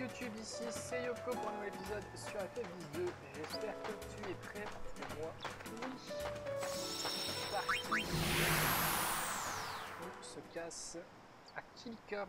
YouTube ici, c'est Yoko pour un nouvel épisode sur FF 2. J'espère que tu es prêt que moi, oui. Parti. On se casse à Kilka.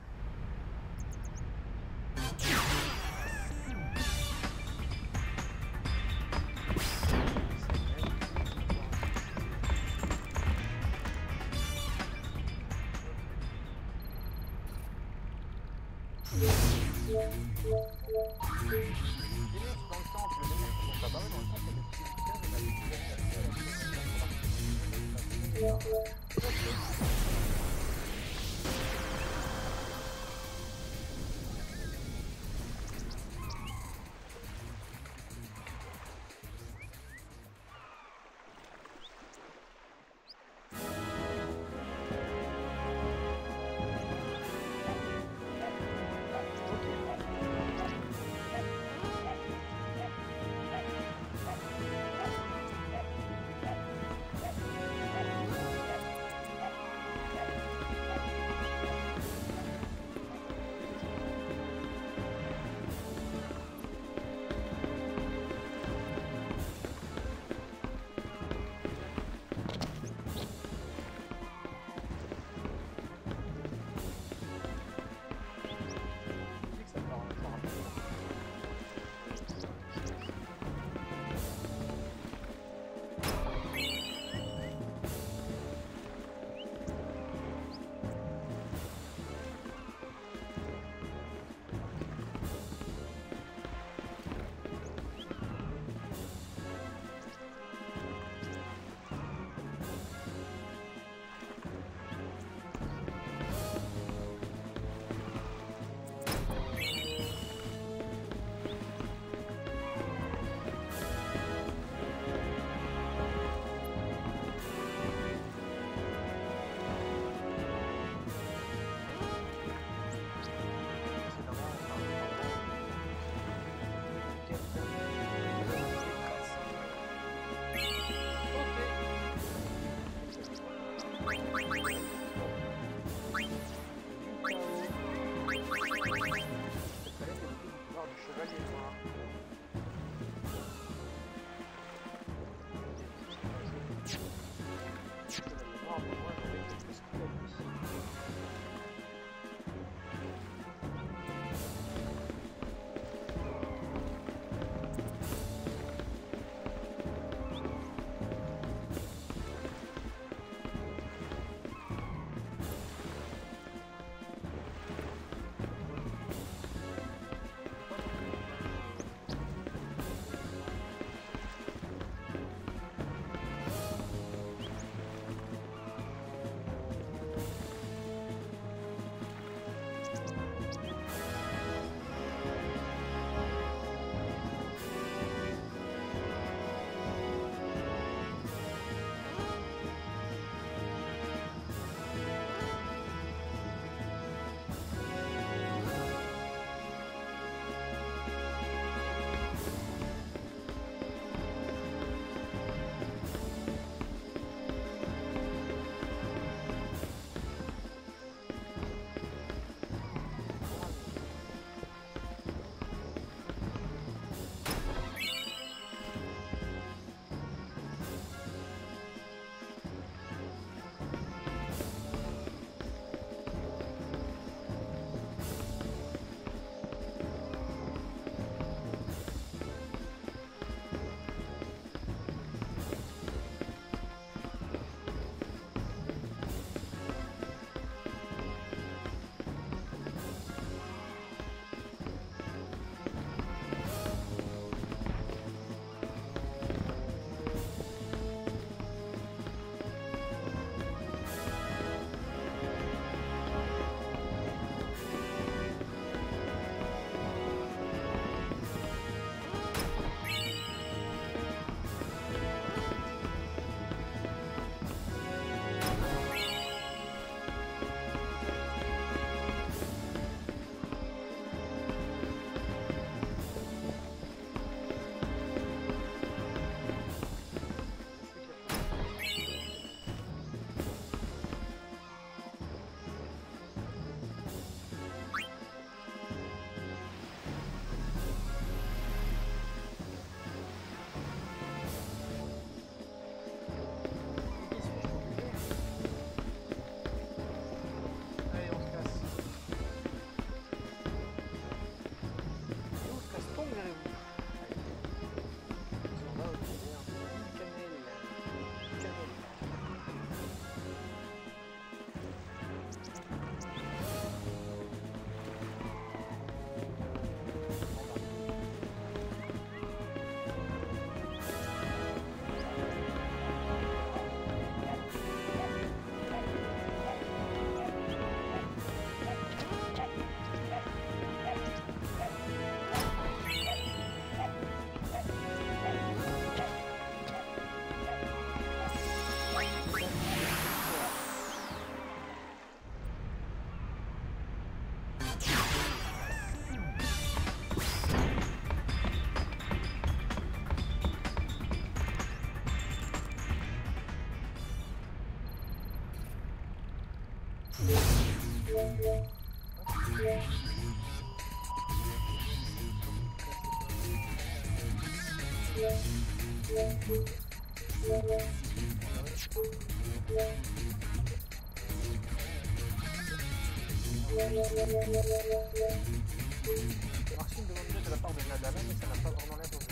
Marching demande de la part de Nadal, mais ça n'a pas vraiment l'air d'urgent.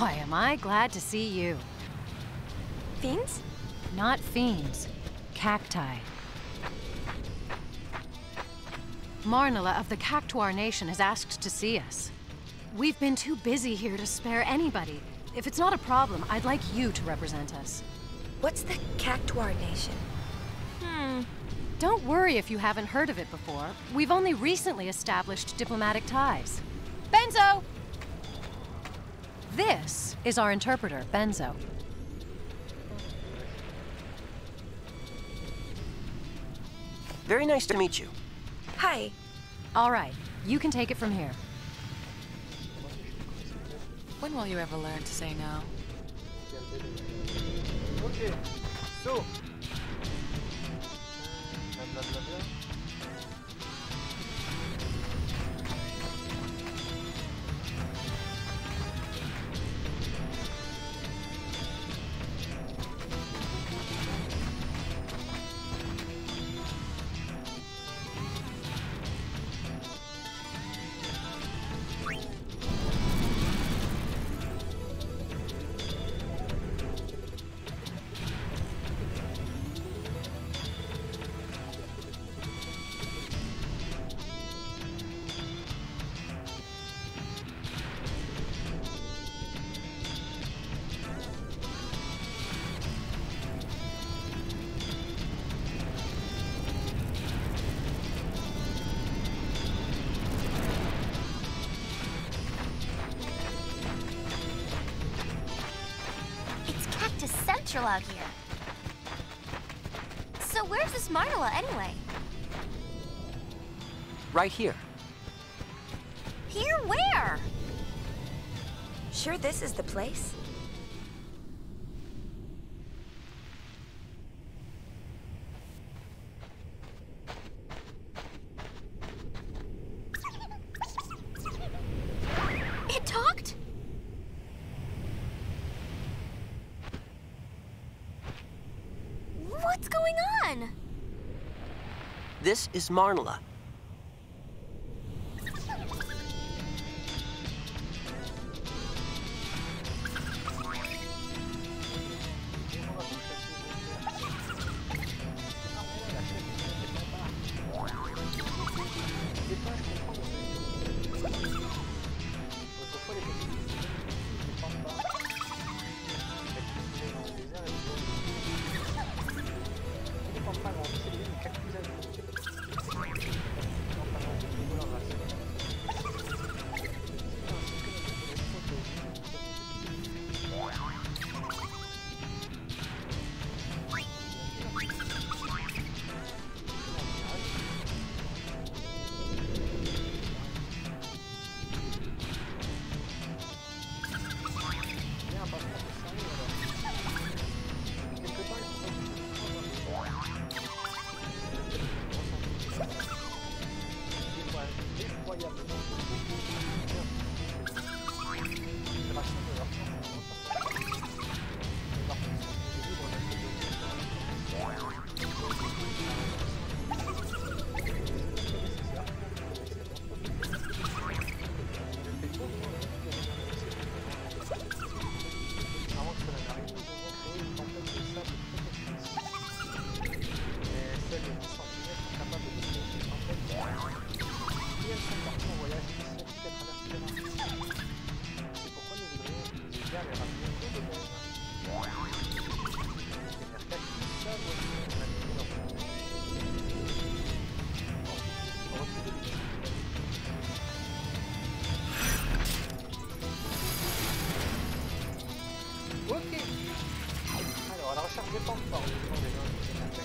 Boy, am I glad to see you. Fiends? Not fiends, cacti. Marnela of the Cactuar Nation has asked to see us. We've been too busy here to spare anybody. If it's not a problem, I'd like you to represent us. What's the Cactuar Nation? Hmm. Don't worry if you haven't heard of it before. We've only recently established diplomatic ties. Benzo! This is our interpreter, Benzo. Very nice to meet you. Hi. All right, you can take it from here. When will you ever learn to say no? Ok, so. Cactus Central out here. So where's this Marnela anyway? Right here. Here where? Sure this is the place? It talked? What's going on? This is Marnela. Ok. Alors, à la recherche par des gens, c'est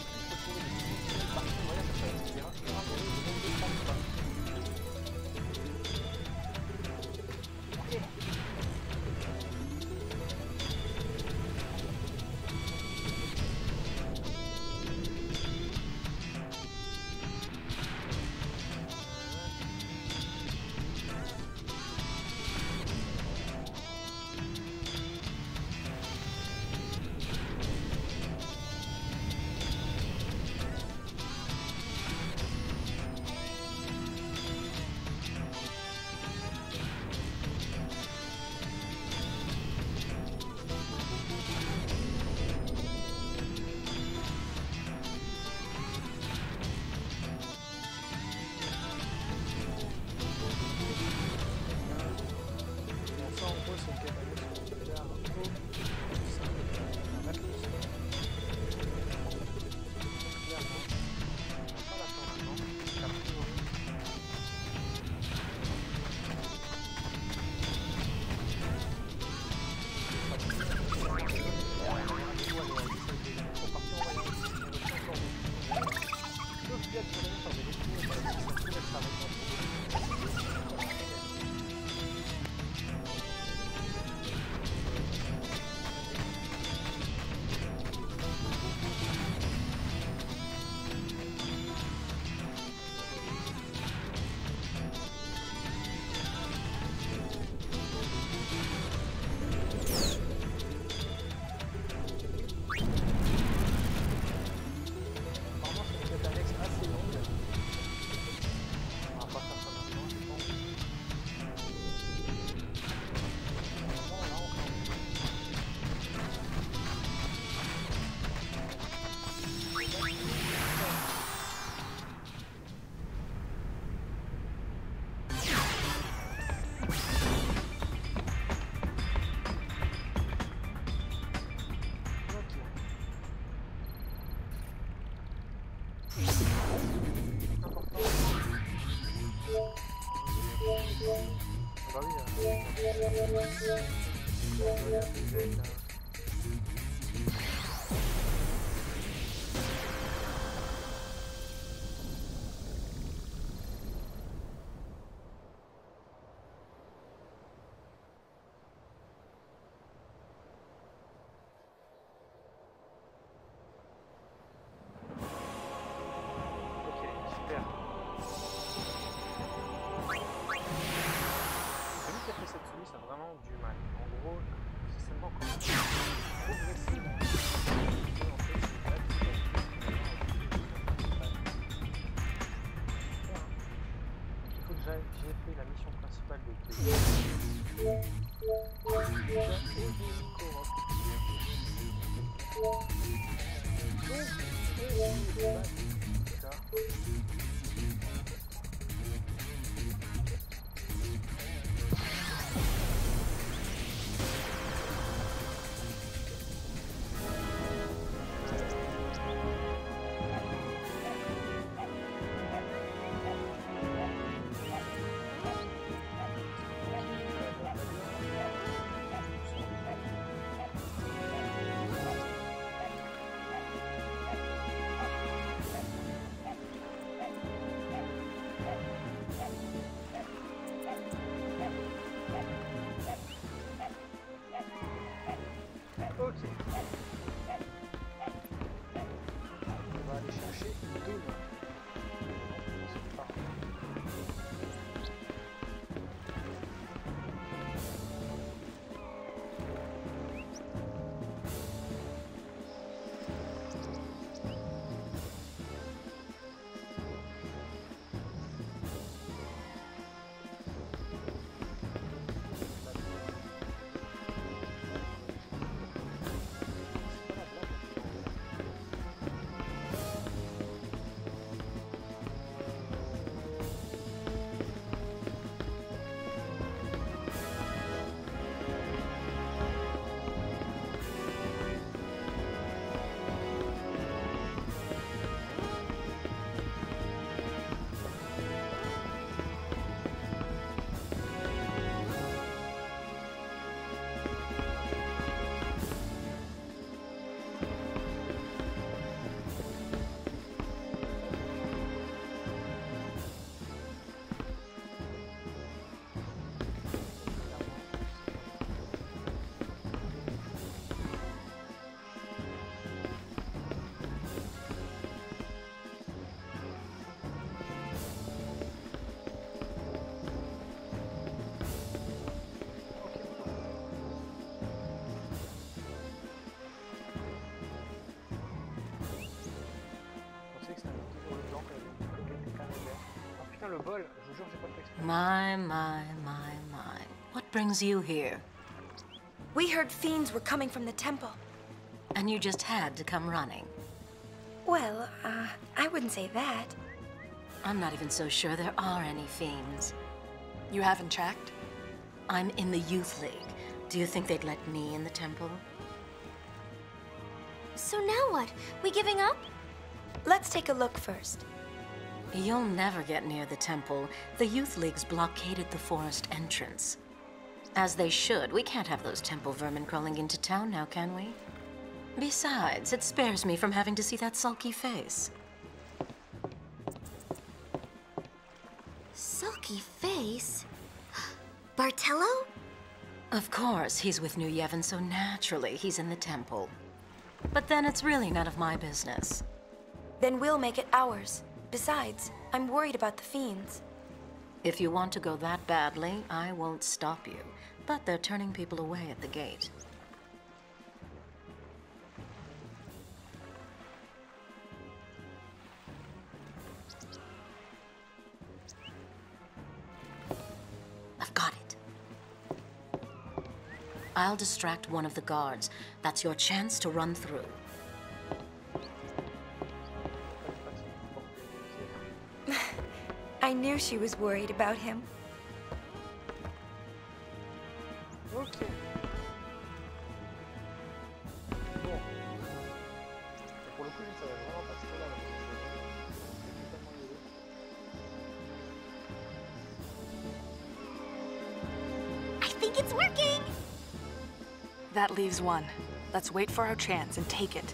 Thank you. Brings you here? We heard fiends were coming from the temple. And you just had to come running. Well, uh, I wouldn't say that. I'm not even so sure there are any fiends. You haven't checked? I'm in the Youth League. Do you think they'd let me in the temple? So now what? We giving up? Let's take a look first. You'll never get near the temple. The Youth League's blockaded the forest entrance. As they should. We can't have those temple vermin crawling into town now, can we? Besides, it spares me from having to see that sulky face. Sulky face? Barthello? Of course, he's with New Yevon, so naturally he's in the temple. But then it's really none of my business. Then we'll make it ours. Besides, I'm worried about the fiends. If you want to go that badly, I won't stop you. But they're turning people away at the gate. I've got it. I'll distract one of the guards. That's your chance to run through. Knew she was worried about him. Ok. Bon. Et pour le coup, je ne savais vraiment pas ce qu'elle avait. Je suis totalement désolé. I think it's working! That leaves one. Let's wait for our chance and take it.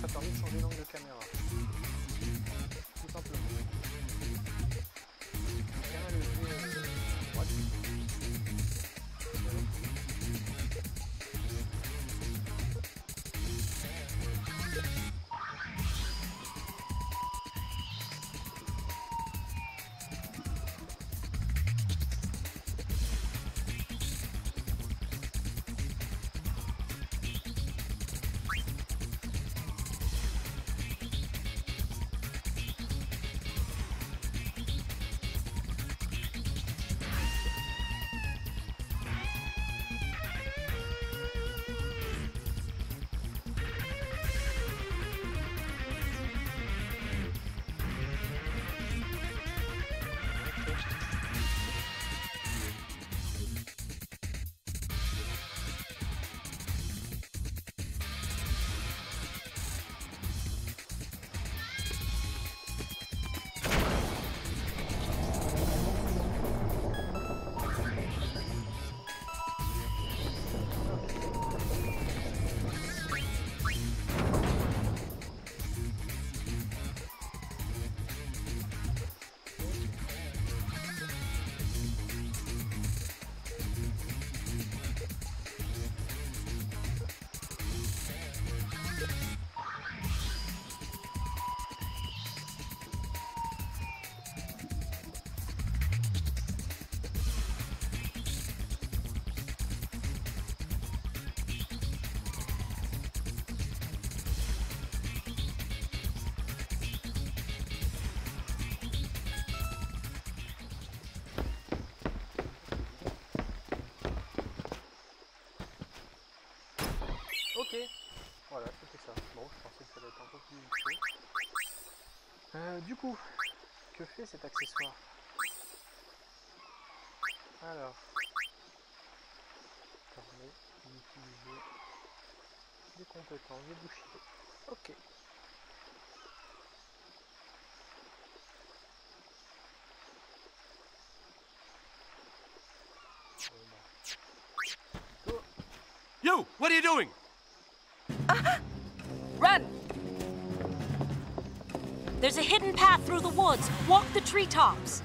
ça permet de changer d'angle. Que fait cet accessoire? Alors, permet des compétences, des bouchées. Ok. Path through the woods. Walk the treetops.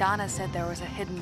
Dona said there was a hidden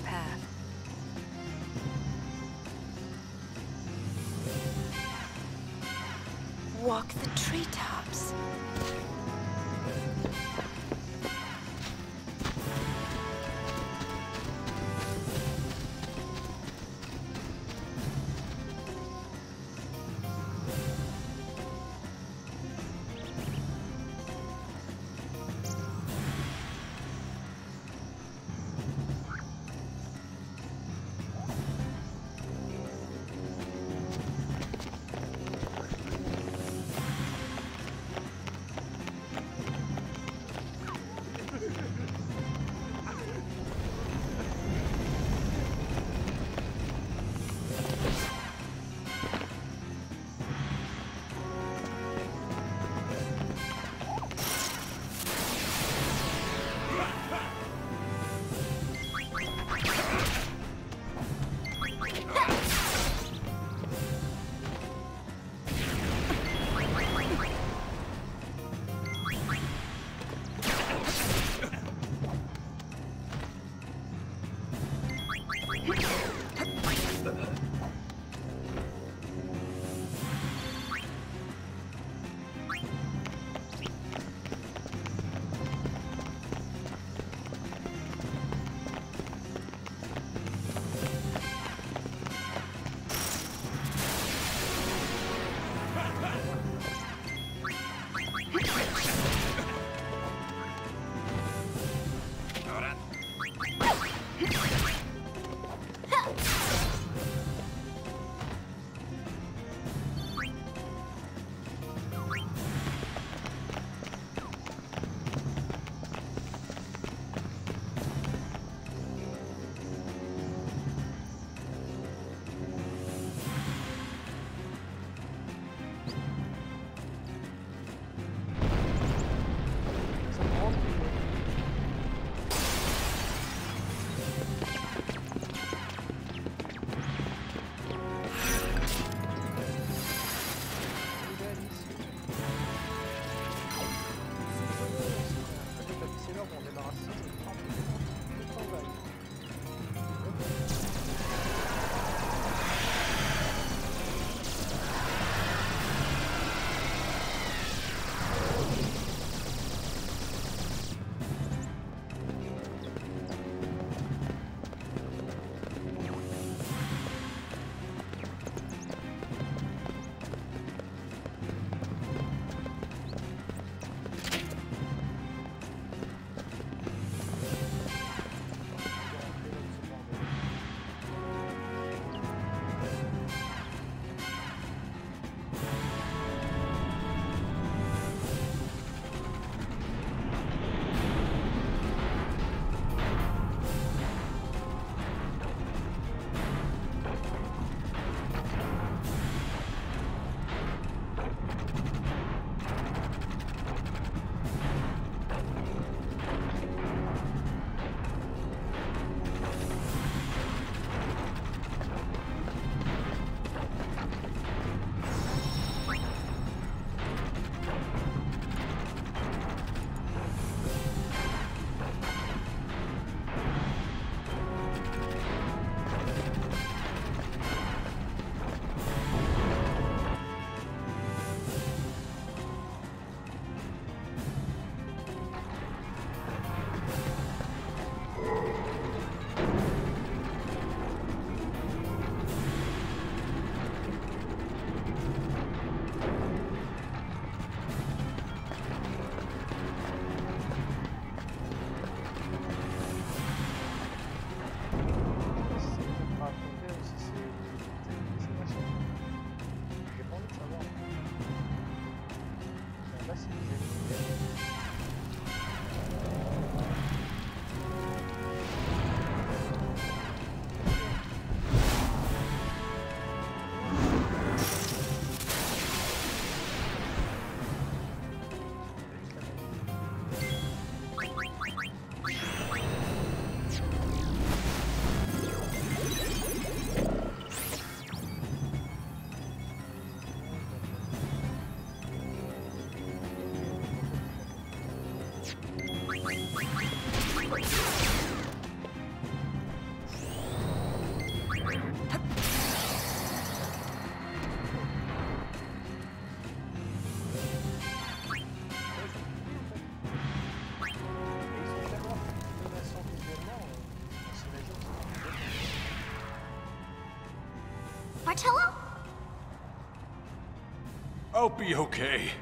I'll be okay.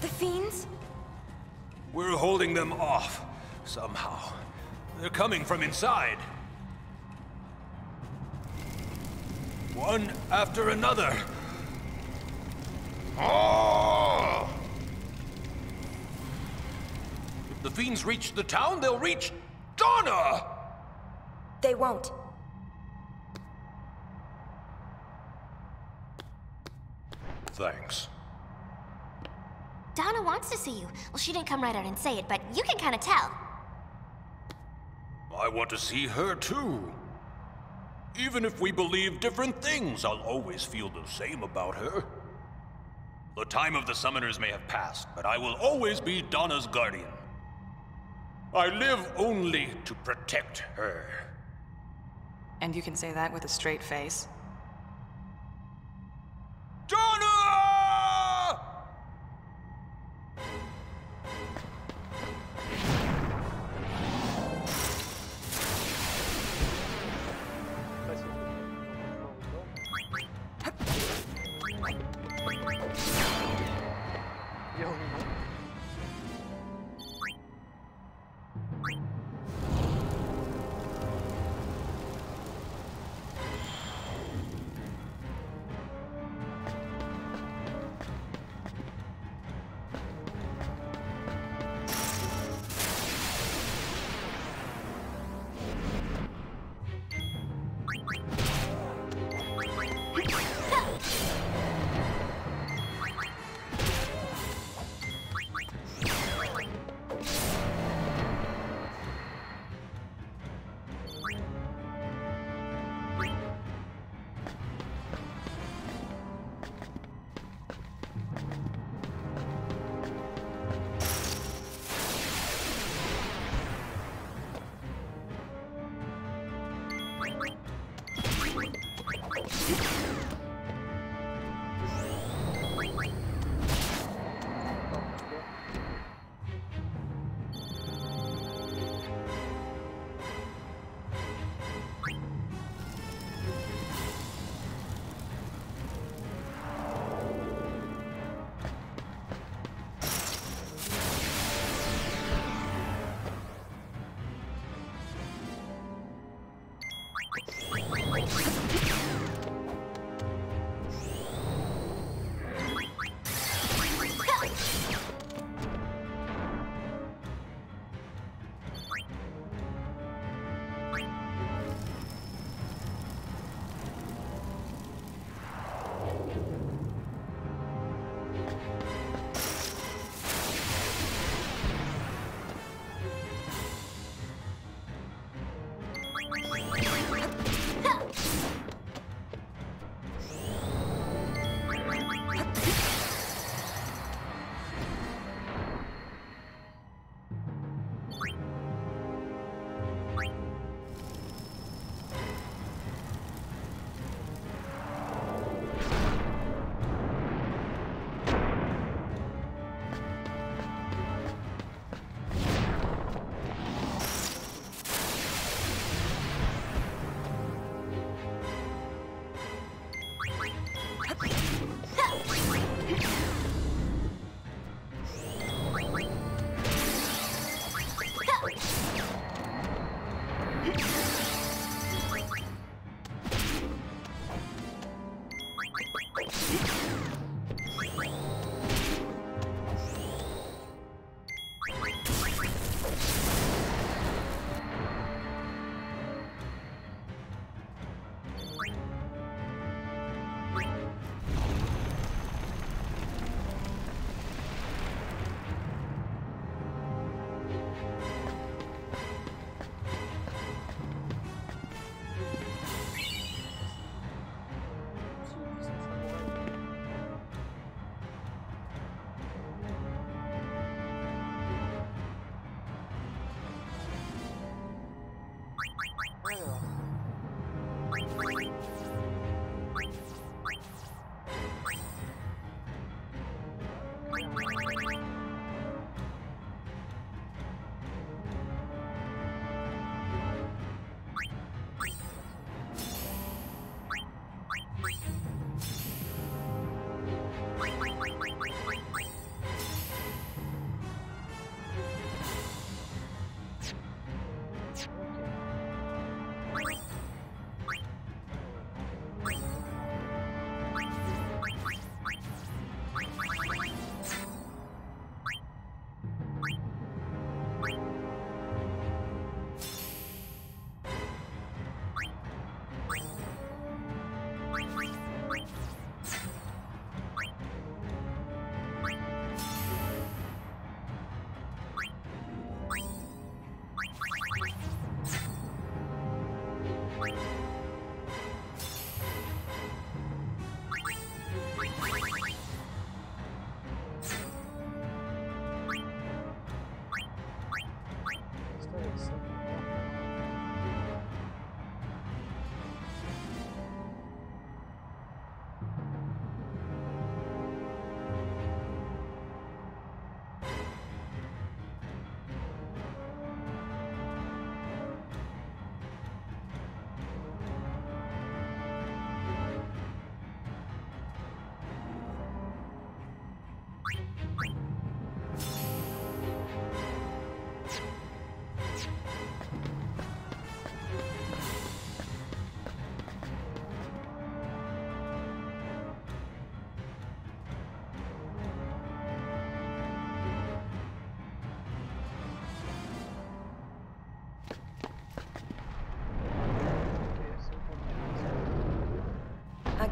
The fiends? We're holding them off, somehow. They're coming from inside. One after another. Oh! If the fiends reach the town, they'll reach Dona! They won't. Thanks. Dona wants to see you. Well, she didn't come right out and say it, but you can kind of tell. I want to see her too. Even if we believe different things, I'll always feel the same about her. The time of the summoners may have passed, but I will always be Dona's guardian. I live only to protect her. And you can say that with a straight face? Alors.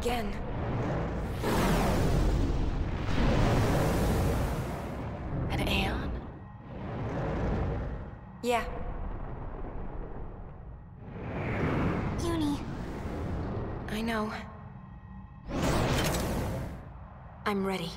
Again. An Aeon? Yeah. Uni, I know. I'm ready.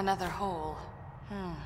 Another hole. Hmm.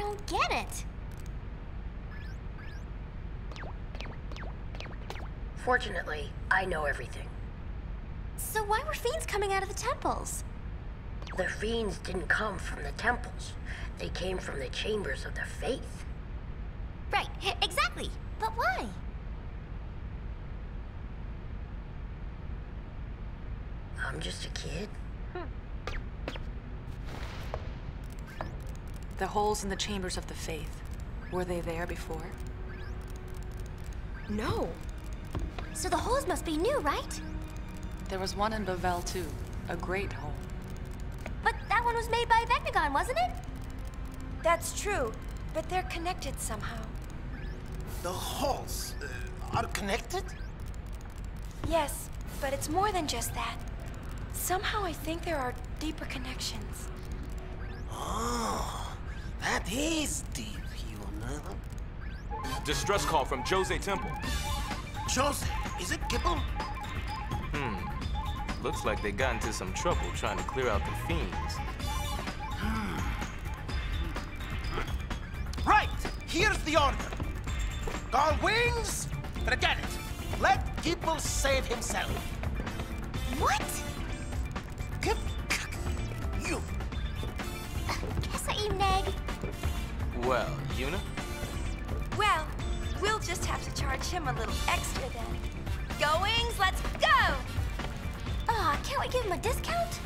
Don't get it. Fortunately, I know everything. So why were fiends coming out of the temples? The fiends didn't come from the temples. They came from the chambers of the faith. Right, exactly. But why? I'm just a kid. The holes in the chambers of the faith. Were they there before? No. So the holes must be new, right? There was one in Bevelle too. A great hole. But that one was made by Vegnagun, wasn't it? That's true, but they're connected somehow. The halls uh, are connected? Yes, but it's more than just that. Somehow I think there are deeper connections. That is deep, Yuna. Distress call from Djose Temple. Djose, is it Gippal? Hmm. Looks like they got into some trouble trying to clear out the fiends. Hmm. Right! Here's the order. Gullwings, forget it. Let Gippal save himself. What? Well, Yuna? Well, we'll just have to charge him a little extra then. Gullwings, let's go! Aw, oh, can't we give him a discount?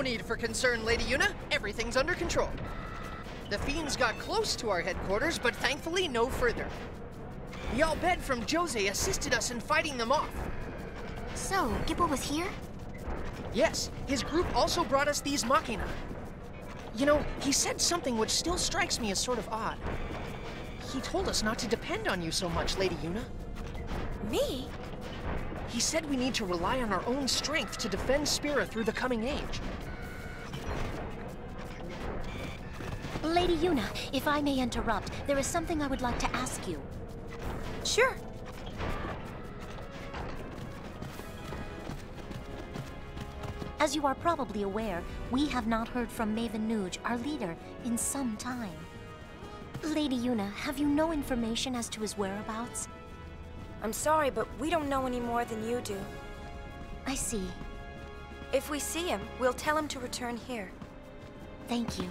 No need for concern, Lady Yuna. Everything's under control. The fiends got close to our headquarters, but thankfully no further. Al Bhed from Djose assisted us in fighting them off. So, Gippal was here? Yes, his group also brought us these machina. You know, he said something which still strikes me as sort of odd. He told us not to depend on you so much, Lady Yuna. Me? He said we need to rely on our own strength to defend Spira through the coming age. Lady Yuna, if I may interrupt, there is something I would like to ask you. Sure. As you are probably aware, we have not heard from Maester Nooj, our leader, in some time. Lady Yuna, have you no information as to his whereabouts? I'm sorry, but we don't know any more than you do. I see. If we see him, we'll tell him to return here. Thank you.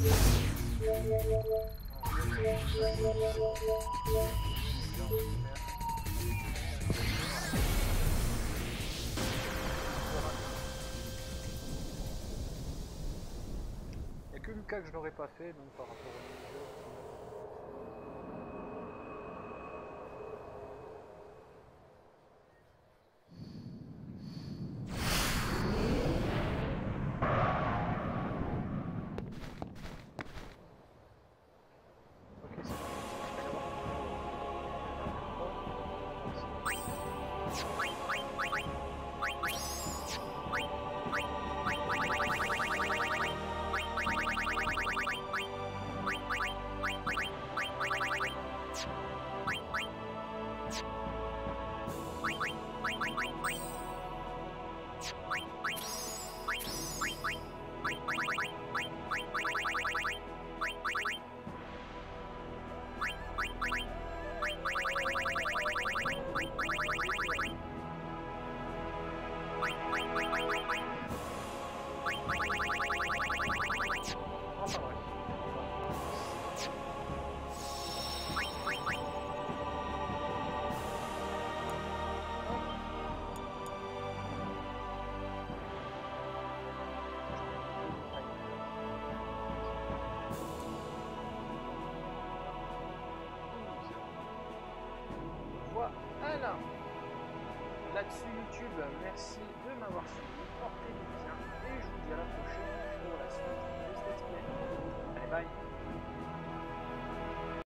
Il n'y a que Lucas que je n'aurais pas fait, donc par rapport à... sur YouTube. Merci